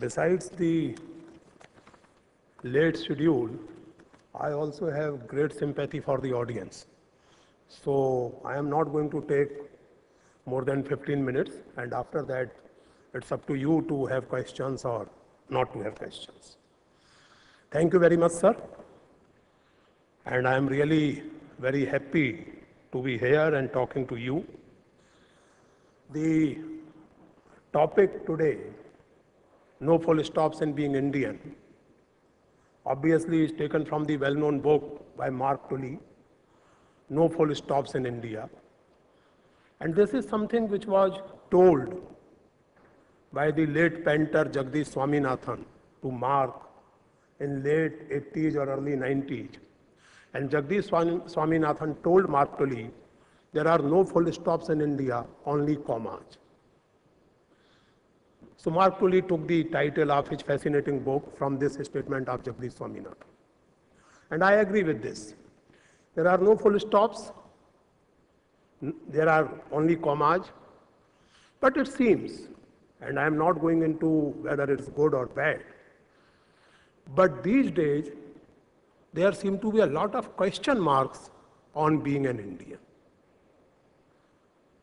besides the late schedule, I also have great sympathy for the audience. So I am not going to take more than 15 minutes, and after that, it's up to you to have questions or not to have questions. Thank you very much, sir. And I am really very happy to be here and talking to you. The topic today, no full stops in being Indian, obviously it's taken from the well-known book by Mark Tully, No Full Stops in India. And this is something which was told by the late painter Jagdish Swaminathan to Mark in late 80s or early 90s. And Jagdish Swaminathan told Mark Tully, there are no full stops in India, only commas. So Mark Tully took the title of his fascinating book from this statement of Jagdish Swaminathan. And I agree with this. There are no full stops, there are only commas, but it seems, and I am not going into whether it's good or bad, but these days there seem to be a lot of question marks on being an Indian.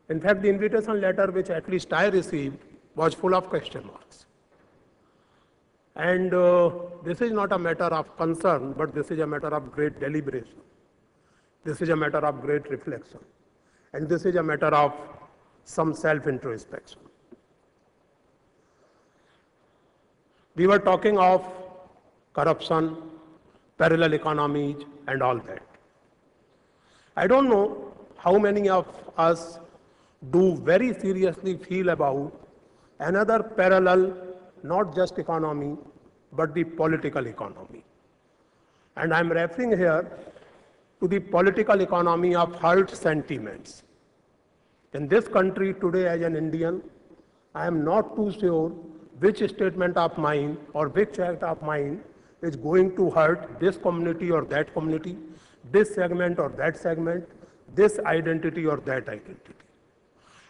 In fact, the invitation letter which at least I received was full of question marks. And uh, this is not a matter of concern, but this is a matter of great deliberation. This is a matter of great reflection. And this is a matter of some self-introspection. We were talking of corruption, parallel economies, and all that. I don't know how many of us do very seriously feel about another parallel, not just economy, but the political economy. And I'm referring here to the political economy of hurt sentiments. In this country today as an Indian, I am not too sure which statement of mine or which act of mine is going to hurt this community or that community, this segment or that segment, this identity or that identity.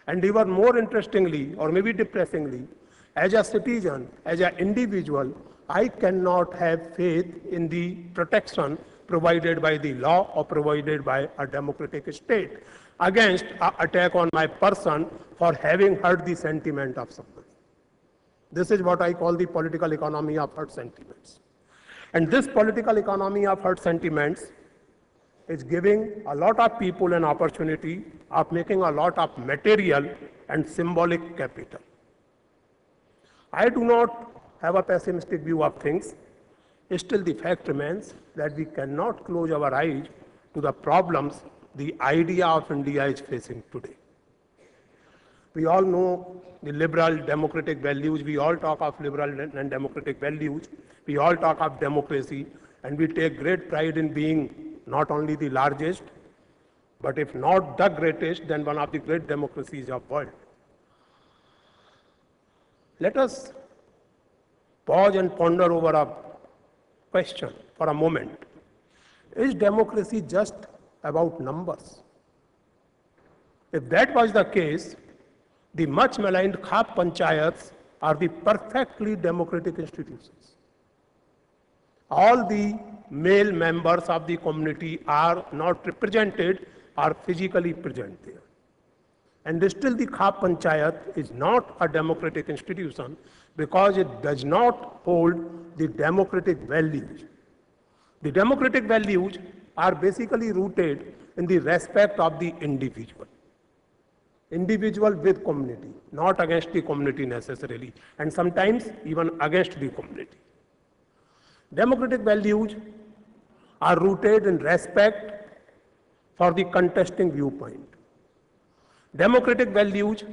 And even more interestingly, or maybe depressingly, as a citizen, as an individual, I cannot have faith in the protection provided by the law or provided by a democratic state against an attack on my person for having hurt the sentiment of someone. This is what I call the political economy of hurt sentiments. And this political economy of hurt sentiments is giving a lot of people an opportunity of making a lot of material and symbolic capital. I do not have a pessimistic view of things. Still, the fact remains that we cannot close our eyes to the problems the idea of India is facing today. We all know the liberal democratic values. We all talk of liberal and democratic values. We all talk of democracy. And we take great pride in being not only the largest, but if not the greatest, then one of the great democracies of the world. Let us pause and ponder over a question for a moment. Is democracy just about numbers? If that was the case, the much maligned Khap Panchayats are the perfectly democratic institutions. All the male members of the community are not represented or physically present there. And still the Khap Panchayat is not a democratic institution because it does not hold the democratic values. The democratic values are basically rooted in the respect of the individual. Individual with community, not against the community necessarily, and sometimes even against the community. Democratic values are rooted in respect for the contesting viewpoint. Democratic values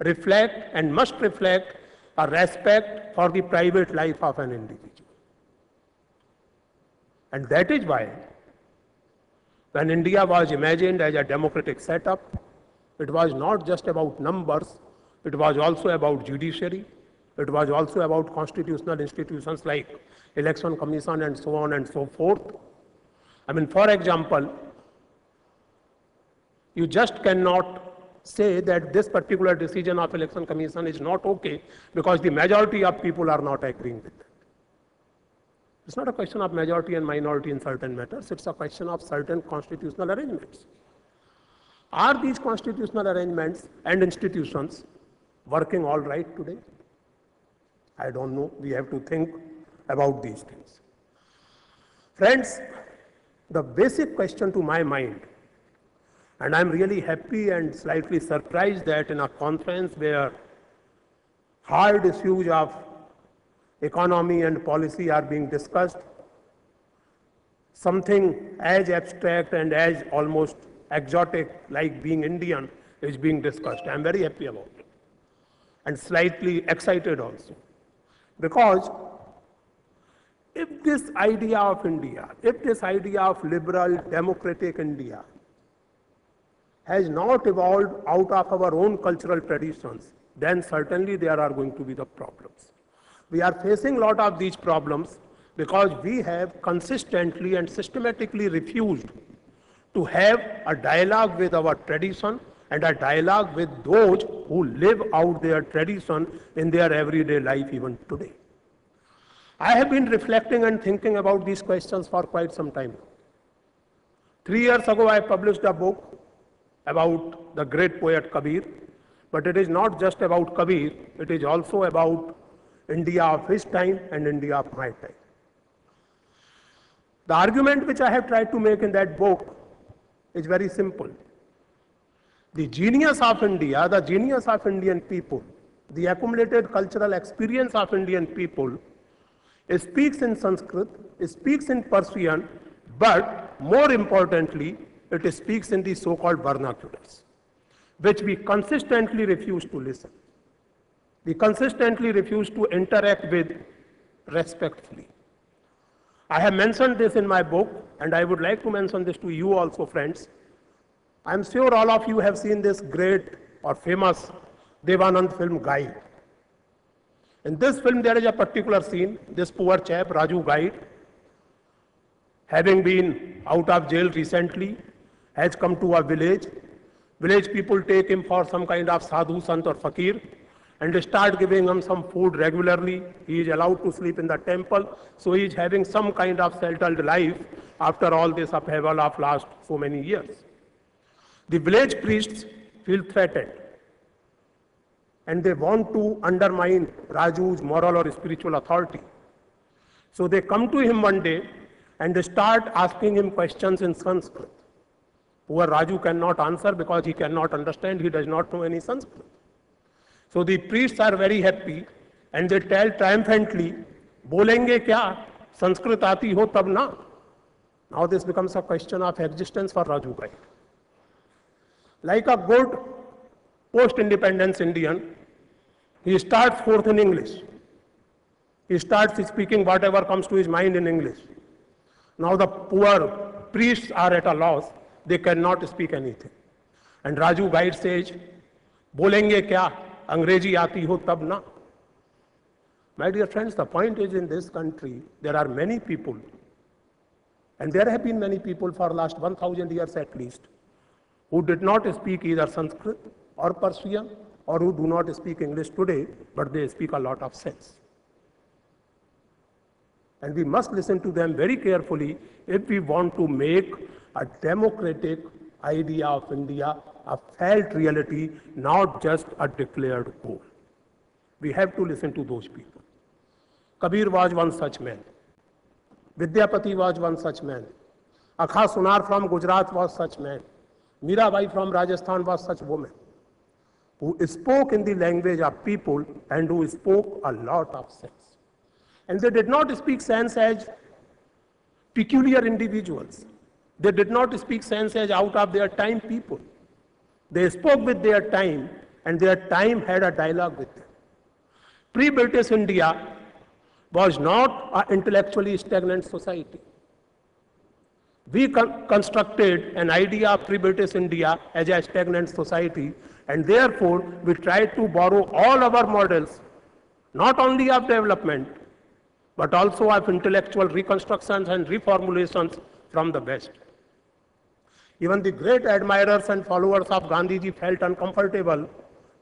reflect and must reflect a respect for the private life of an individual. And that is why when India was imagined as a democratic setup, it was not just about numbers, it was also about judiciary, it was also about constitutional institutions like election commission and so on and so forth. I mean, for example, you just cannot say that this particular decision of election commission is not okay because the majority of people are not agreeing with it. It's not a question of majority and minority in certain matters, it's a question of certain constitutional arrangements. Are these constitutional arrangements and institutions working all right today? I don't know. We have to think about these things. Friends, the basic question to my mind, and I'm really happy and slightly surprised that in a conference where hard issues of economy and policy are being discussed, something as abstract and as almost exotic like being Indian is being discussed. I'm very happy about it and slightly excited also. Because if this idea of India, if this idea of liberal democratic India has not evolved out of our own cultural traditions, then certainly there are going to be the problems. We are facing a lot of these problems because we have consistently and systematically refused to have a dialogue with our tradition and a dialogue with those who live out their tradition in their everyday life even today. I have been reflecting and thinking about these questions for quite some time. Three years ago, I published a book about the great poet Kabir, but it is not just about Kabir, it is also about India of his time and India of my time. The argument which I have tried to make in that book is very simple. The genius of India, the genius of Indian people, the accumulated cultural experience of Indian people speaks in Sanskrit, speaks in Persian, but more importantly, it speaks in the so-called vernaculars, which we consistently refuse to listen. We consistently refuse to interact with respectfully. I have mentioned this in my book, and I would like to mention this to you also, friends. I'm sure all of you have seen this great or famous Devanand film, Guide. In this film, there is a particular scene. This poor chap, Raju Guide, having been out of jail recently, has come to a village. Village people take him for some kind of sadhu, sant or fakir and start giving him some food regularly. He is allowed to sleep in the temple. So he is having some kind of settled life after all this upheaval of last so many years. The village priests feel threatened and they want to undermine Raju's moral or spiritual authority. So they come to him one day and they start asking him questions in Sanskrit. Poor Raju cannot answer because he cannot understand, he does not know any Sanskrit. So the priests are very happy and they tell triumphantly, बोलेंगे क्या संस्कृत आती हो तब ना Now this becomes a question of existence for Raju Gai. Like a good post-independence Indian, he starts forth in English. He starts speaking whatever comes to his mind in English. Now the poor priests are at a loss. They cannot speak anything. And Raju Guide says, बोलेंगे क्या अंग्रेजी आती हो तब ना My dear friends, the point is in this country, there are many people, and there have been many people for last 1000 years at least, who did not speak either Sanskrit or Persian or who do not speak English today, but they speak a lot of sense. And we must listen to them very carefully if we want to make a democratic idea of India a felt reality, not just a declared goal. We have to listen to those people. Kabir was one such man. Vidyapati was one such man. Akha Sunar from Gujarat was such man. Mirabai from Rajasthan was such woman who spoke in the language of people and who spoke a lot of sense. And they did not speak sense as peculiar individuals. They did not speak sense as out of their time people. They spoke with their time and their time had a dialogue with them. Pre-British India was not an intellectually stagnant society. We con constructed an idea of pre-British India as a stagnant society and therefore, we try to borrow all our models, not only of development, but also of intellectual reconstructions and reformulations from the West. Even the great admirers and followers of Gandhiji felt uncomfortable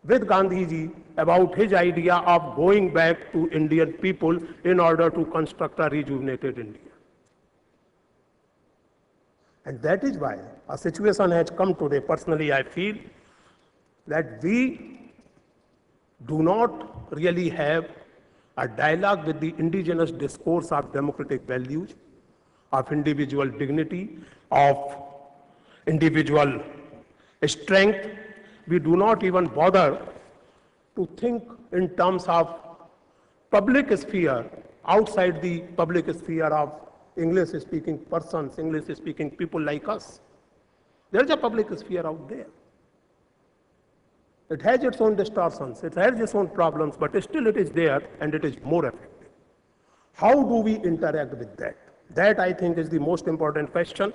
with Gandhiji about his idea of going back to Indian people in order to construct a rejuvenated India. And that is why a situation has come today. Personally, I feel that we do not really have a dialogue with the indigenous discourse of democratic values, of individual dignity, of individual strength. We do not even bother to think in terms of public sphere, outside the public sphere of English speaking persons, English speaking people like us. There is a public sphere out there. It has its own distortions, it has its own problems, but still it is there and it is more effective. How do we interact with that? That I think is the most important question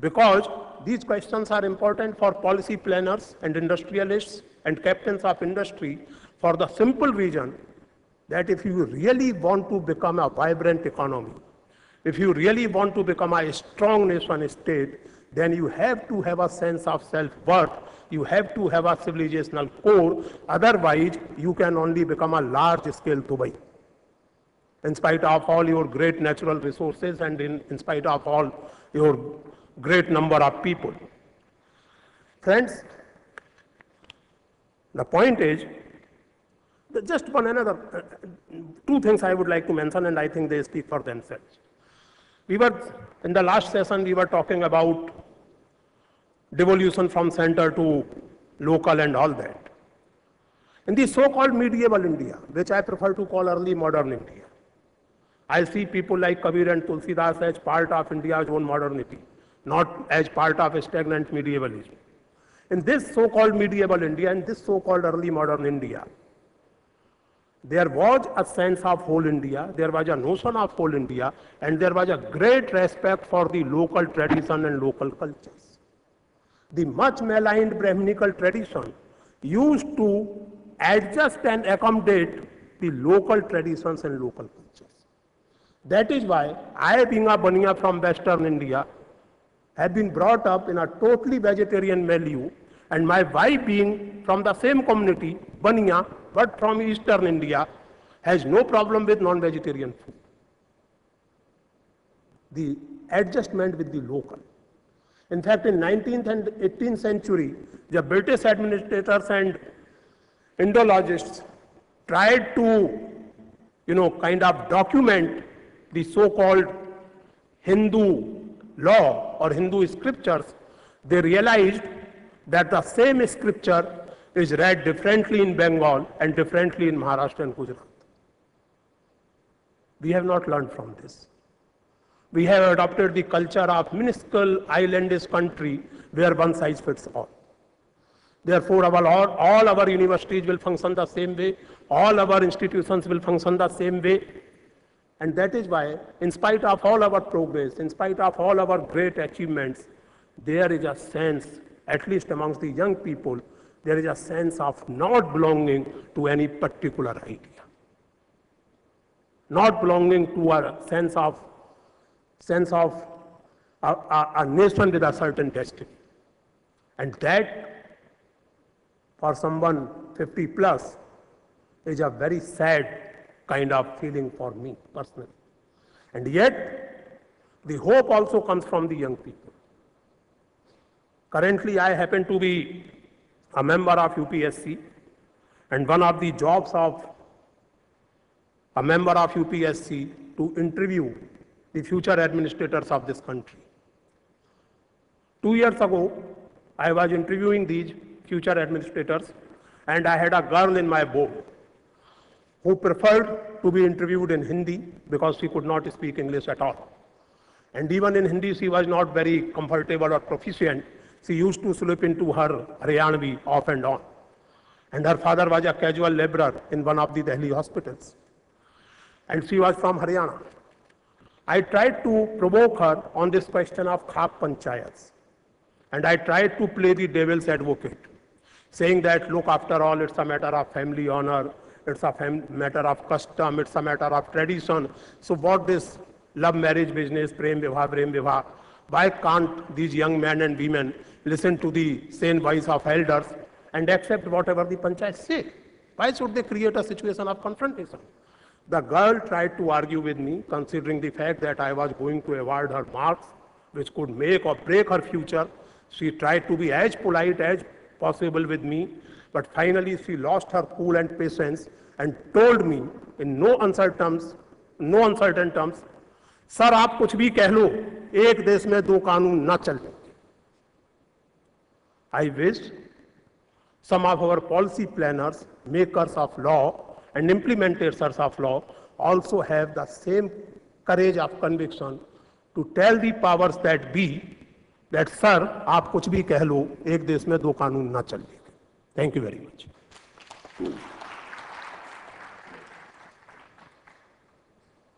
because these questions are important for policy planners and industrialists and captains of industry for the simple reason that if you really want to become a vibrant economy, if you really want to become a strong nation state, then you have to have a sense of self-worth. You have to have a civilizational core. Otherwise, you can only become a large-scale Dubai. In spite of all your great natural resources and in, in spite of all your great number of people. Friends, the point is, just one another, uh, two things I would like to mention and I think they speak for themselves. We were, in the last session, we were talking about devolution from center to local and all that. In the so-called medieval India, which I prefer to call early modern India, I see people like Kabir and Tulsidas as part of India's own modernity, not as part of a stagnant medievalism. In this so-called medieval India, in this so-called early modern India, there was a sense of whole India, there was a notion of whole India, and there was a great respect for the local tradition and local cultures. The much maligned Brahminical tradition used to adjust and accommodate the local traditions and local cultures. That is why I, being a Baniya from Western India, have been brought up in a totally vegetarian milieu, and my wife being from the same community, Baniya, but from eastern India has no problem with non-vegetarian food. The adjustment with the local. In fact, in 19th and 18th century, the British administrators and Indologists tried to, you know, kind of document the so-called Hindu law or Hindu scriptures. They realized that the same scripture is read differently in Bengal and differently in Maharashtra and Gujarat. We have not learned from this. We have adopted the culture of minuscule islandish country where one size fits all. Therefore, our, all, all our universities will function the same way, all our institutions will function the same way. And that is why, in spite of all our progress, in spite of all our great achievements, there is a sense, at least amongst the young people, there is a sense of not belonging to any particular idea. Not belonging to a sense of, sense of a, nation with a certain destiny. And that, for someone 50 plus, is a very sad kind of feeling for me personally. And yet, the hope also comes from the young people. Currently, I happen to be a member of UPSC, and one of the jobs of a member of UPSC to interview the future administrators of this country. Two years ago, I was interviewing these future administrators, and I had a girl in my board who preferred to be interviewed in Hindi because she could not speak English at all. And even in Hindi, she was not very comfortable or proficient she used to slip into her Haryanvi off and on. And her father was a casual laborer in one of the Delhi hospitals. And she was from Haryana. I tried to provoke her on this question of Khap Panchayats. And I tried to play the devil's advocate, saying that, look, after all, it's a matter of family honor, it's a matter of custom, it's a matter of tradition. So what this love marriage business, prem vivah, prem Why can't these young men and women listen to the sane voice of elders and accept whatever the panchayat say? Why should they create a situation of confrontation? The girl tried to argue with me, considering the fact that I was going to award her marks, which could make or break her future. She tried to be as polite as possible with me, but finally she lost her cool and patience and told me in no uncertain terms, no uncertain terms, sir आप कुछ भी कह लो एक देश में दो कानून ना चले I wish some of our policy planners, makers of law, and implementers of law also have the same courage of conviction to tell the powers that be that, sir, आप कुछ भी कह लो एक देश में दो कानून ना चले थैंक यू वेरी मच